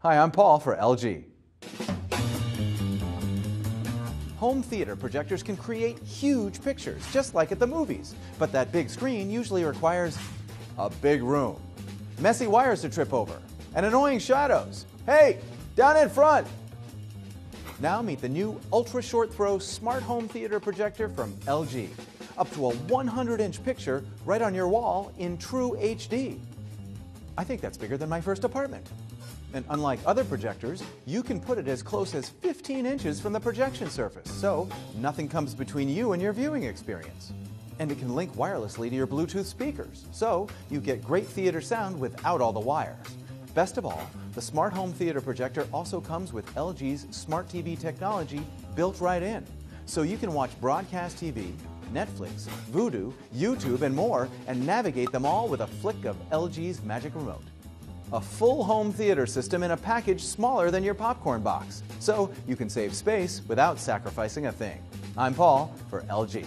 Hi, I'm Paul for LG. Home theater projectors can create huge pictures, just like at the movies. But that big screen usually requires a big room, messy wires to trip over, and annoying shadows. Hey, down in front! Now meet the new ultra short throw smart home theater projector from LG. Up to a 100 inch picture right on your wall in true HD. I think that's bigger than my first apartment. And unlike other projectors, you can put it as close as 15 inches from the projection surface, so nothing comes between you and your viewing experience. And it can link wirelessly to your Bluetooth speakers, so you get great theater sound without all the wires. Best of all, the smart home theater projector also comes with LG's smart TV technology built right in. So you can watch broadcast TV, Netflix, Vudu, YouTube, and more, and navigate them all with a flick of LG's magic remote. A full home theater system in a package smaller than your popcorn box, so you can save space without sacrificing a thing. I'm Paul for LG.